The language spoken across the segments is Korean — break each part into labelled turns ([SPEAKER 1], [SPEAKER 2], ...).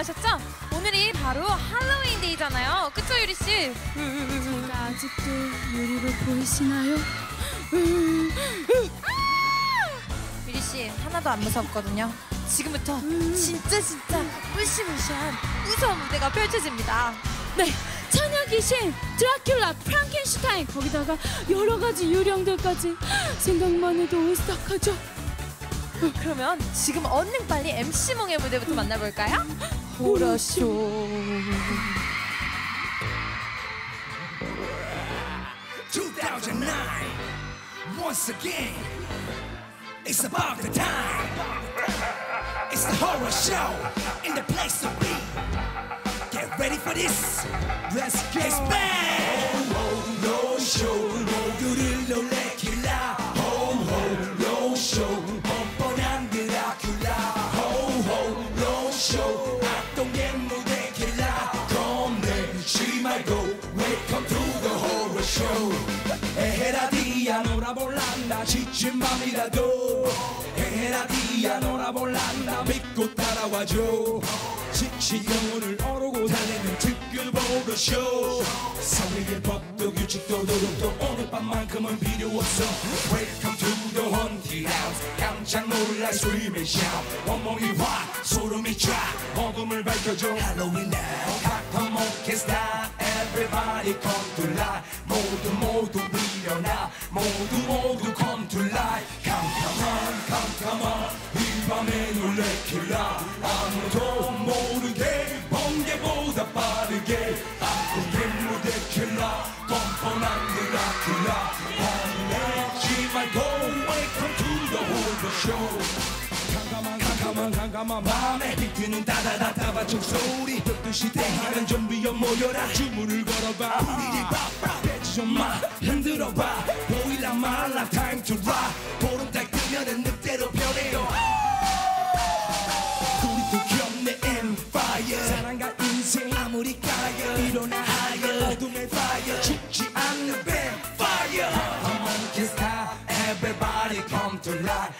[SPEAKER 1] 주문하셨죠? 오늘이 바로 할로윈 데이잖아요. 그쵸 유리 씨?
[SPEAKER 2] 제가 아직도 유리로 보이시나요?
[SPEAKER 1] 유리 씨 하나도 안 무섭거든요. 지금부터 진짜 진짜 무시무시한 무서운 무대가 펼쳐집니다.
[SPEAKER 2] 네, 처녀 귀신, 드라큘라, 프랑켄슈타인 거기다가 여러 가지 유령들까지 생각만 해도 오싹하죠.
[SPEAKER 1] 그러면 지금 얼른 빨리 MC 몽의 무대부터 만나볼까요? 호러쇼.
[SPEAKER 3] 2009 Once again It's about the time It's the horror show In the place to be Get ready for this Let's go It's bang Home no show 모두를 놀래키라 Home home no show 에헤라디야 놀아볼란다. 지친 밤이라도 에헤라디야 놀아볼란다. 믿고 따라와줘. 지친 영혼을 오르고 달리는 특급 호러쇼. 사회의 법도 규칙도 도덕도 오늘 밤만큼은 필요 없어. Welcome to the haunted house. 깜짝 놀랄 and shout 온몸이 확 소름이 쫙 어둠을 밝혀줘. Halloween now 닥터 모케스타 Everybody come to life. 모두 모두 모두 모두 come to life. Come come on come come on. 이 밤에 놀래키라. 아무도 모르게 번개보다 빠르게 아프게 무대 킬라. 뻔뻔한 드라큘라. 화내지 말고 Welcome to the horror show. 캄캄한 캄캄한 밤에 비트는 따다다다바 총 소리. 듯듯이 대하는 좀비여 모여라. 주문을 걸어봐. 우리를 봐봐 빼지 좀마 흔들어봐 보일라 말라 time to rock 보름달 뜨면은 늑대로 변해요 우리도 겪네 empire 사랑과 인생 아무리 까여 일어나 하여 어둠의 fire 죽지 않는 vampire Come on kiss time everybody come to life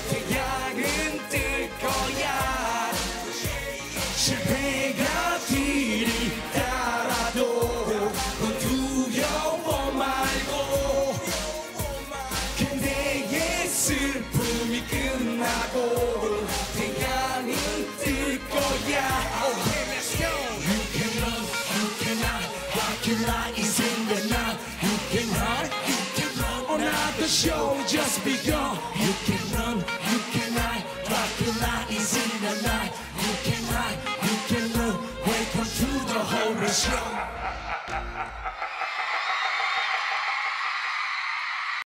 [SPEAKER 3] show just begun. You can run, you can hide Dracula is in the night You can hide, you can run Welcome to the horror show